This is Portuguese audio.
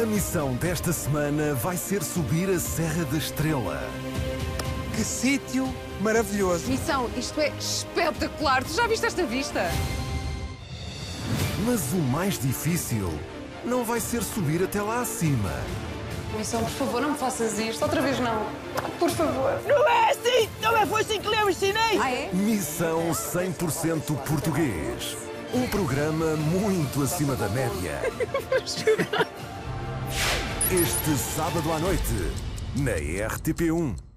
A missão desta semana vai ser subir a Serra da Estrela. Que sítio maravilhoso! Missão, isto é espetacular. Tu já viste esta vista? Mas o mais difícil não vai ser subir até lá acima. Missão, por favor, não me faças isto. Outra vez não. Por favor. Não é assim! Não é foi assim que eu ensinei! Ah, é? Missão 100% português. Um programa muito acima da média. Este sábado à noite, na RTP1.